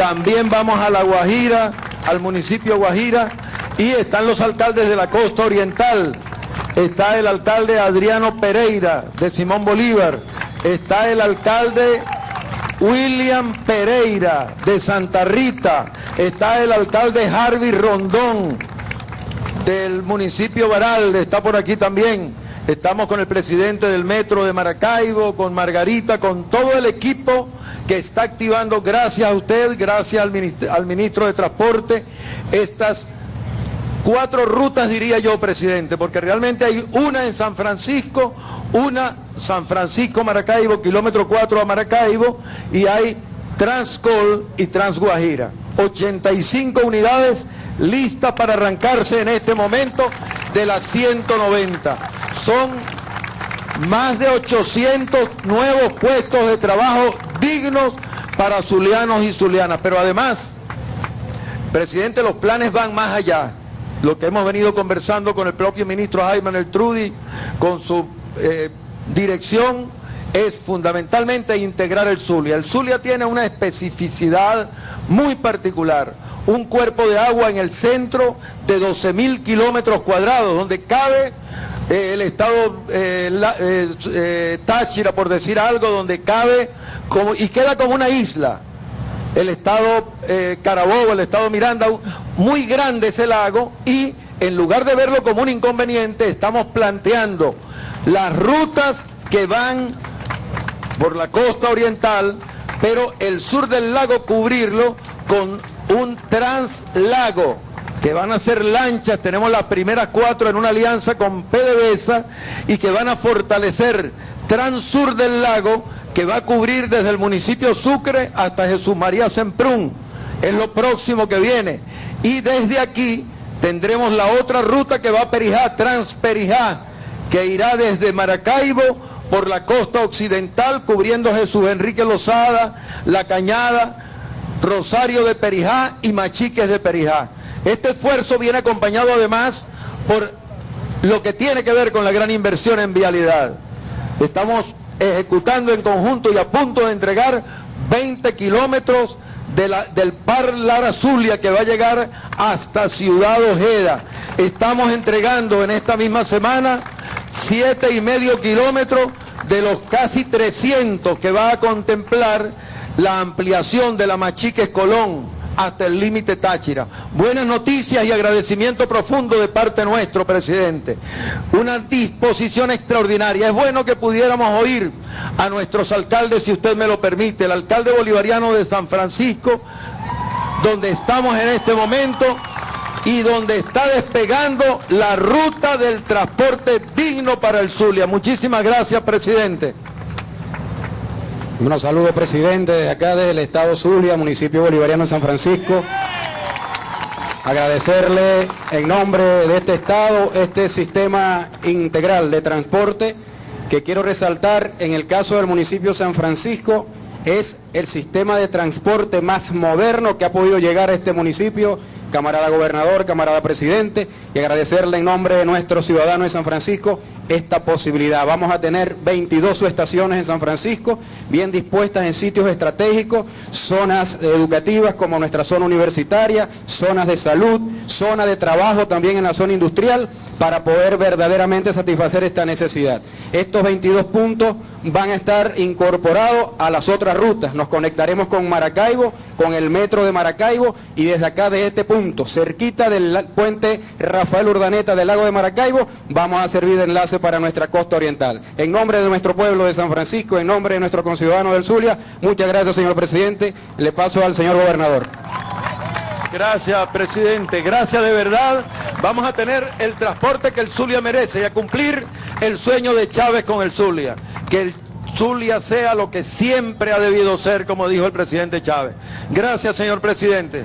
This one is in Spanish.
también vamos a La Guajira, al municipio Guajira, y están los alcaldes de la costa oriental. Está el alcalde Adriano Pereira de Simón Bolívar. Está el alcalde William Pereira de Santa Rita. Está el alcalde Harvey Rondón del municipio Baralde. Está por aquí también. Estamos con el presidente del metro de Maracaibo, con Margarita, con todo el equipo que está activando, gracias a usted, gracias al ministro, al ministro de Transporte, estas cuatro rutas, diría yo, presidente, porque realmente hay una en San Francisco, una San Francisco Maracaibo, kilómetro 4 a Maracaibo, y hay Transcol y Transguajira. 85 unidades listas para arrancarse en este momento de las 190. Son más de 800 nuevos puestos de trabajo dignos para zulianos y zulianas. Pero además, presidente, los planes van más allá. Lo que hemos venido conversando con el propio ministro Jaime El con su eh, dirección, es fundamentalmente integrar el Zulia. El Zulia tiene una especificidad muy particular. Un cuerpo de agua en el centro de 12 mil kilómetros cuadrados, donde cabe eh, el estado eh, eh, Táchira, por decir algo, donde cabe como, y queda como una isla. El estado Carabobo, el estado Miranda, muy grande ese lago y en lugar de verlo como un inconveniente, estamos planteando las rutas que van por la costa oriental, pero el sur del lago cubrirlo con un translago que van a ser lanchas, tenemos las primeras cuatro en una alianza con PDVSA y que van a fortalecer Transur del Lago, que va a cubrir desde el municipio Sucre hasta Jesús María Semprún. Es lo próximo que viene. Y desde aquí tendremos la otra ruta que va a Perijá, Transperijá, que irá desde Maracaibo por la costa occidental, cubriendo Jesús Enrique Lozada, La Cañada, Rosario de Perijá y Machiques de Perijá. Este esfuerzo viene acompañado además por lo que tiene que ver con la gran inversión en vialidad. Estamos ejecutando en conjunto y a punto de entregar 20 kilómetros del par Lara Zulia que va a llegar hasta Ciudad Ojeda. Estamos entregando en esta misma semana siete y medio kilómetros de los casi 300 que va a contemplar la ampliación de la Machiques Colón hasta el límite Táchira. Buenas noticias y agradecimiento profundo de parte nuestro, presidente. Una disposición extraordinaria. Es bueno que pudiéramos oír a nuestros alcaldes, si usted me lo permite, el alcalde bolivariano de San Francisco, donde estamos en este momento y donde está despegando la ruta del transporte digno para el Zulia. Muchísimas gracias, presidente. Bueno, saludo presidente de acá del Estado Zulia, municipio bolivariano de San Francisco. Agradecerle en nombre de este Estado este sistema integral de transporte que quiero resaltar en el caso del municipio de San Francisco es el sistema de transporte más moderno que ha podido llegar a este municipio camarada gobernador, camarada presidente, y agradecerle en nombre de nuestros ciudadanos de San Francisco esta posibilidad. Vamos a tener 22 subestaciones en San Francisco, bien dispuestas en sitios estratégicos, zonas educativas como nuestra zona universitaria, zonas de salud, zona de trabajo también en la zona industrial, para poder verdaderamente satisfacer esta necesidad. Estos 22 puntos van a estar incorporados a las otras rutas. Nos conectaremos con Maracaibo, con el metro de Maracaibo y desde acá de este punto, cerquita del puente Rafael Urdaneta del lago de Maracaibo, vamos a servir de enlace para nuestra costa oriental. En nombre de nuestro pueblo de San Francisco, en nombre de nuestro conciudadano del Zulia, muchas gracias señor presidente. Le paso al señor gobernador. Gracias, presidente. Gracias de verdad. Vamos a tener el transporte que el Zulia merece y a cumplir el sueño de Chávez con el Zulia. Que el Zulia sea lo que siempre ha debido ser, como dijo el presidente Chávez. Gracias, señor presidente.